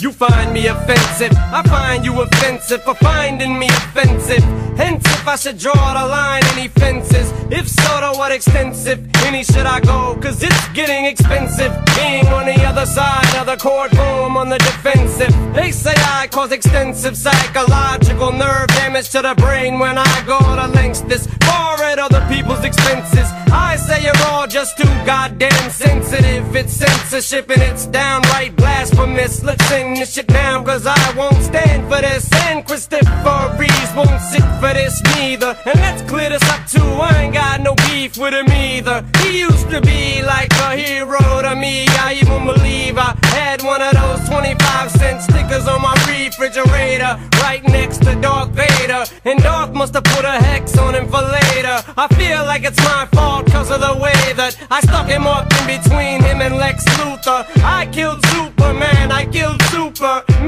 You find me offensive, I find you offensive for finding me offensive. Hence, if I should draw the line, any fences? If so, to what extensive? Any should I go? Cause it's getting expensive. Being on the other side of the courtroom on the defensive. They say I cause extensive psychological nerve damage to the brain when I go to lengths this far at other people's expenses. I say you're all just too goddamn sensitive. It's censorship and it's downright blasphemous. Let's sing this shit down, cause I won't stand for this. And Christopher Reeves won't sit for this neither. And let's clear this up too. I ain't got no beef with him either. He used to be like a hero to me. I even believe I had one of those 25 cent stickers on my refrigerator right next to Darth Vader. And Darth must have put a hex on him for later. I feel like it's my fault cause of the way that I stuck him up in between him and Lex Luthor. I killed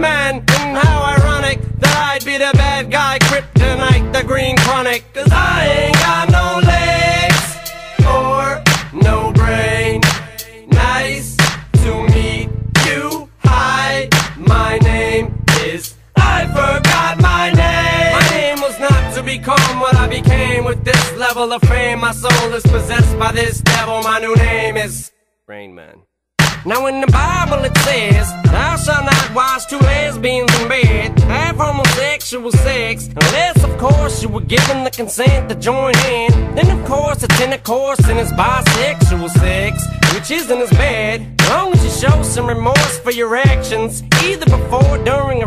Superman. And how ironic that I'd be the bad guy, Kryptonite, the Green Chronic. Cause I ain't got no legs or no brain. Nice to meet you. Hi, my name is. I forgot my name. My name was not to become what I became with this level of fame. My soul is possessed by this devil. My new name is Rain Man. Now in the Bible it says, watch two lesbians in bed, have homosexual sex, unless of course you were given the consent to join in. Then of course it's intercourse and it's bisexual sex, which isn't as bad, as long as you show some remorse for your actions, either before, during, or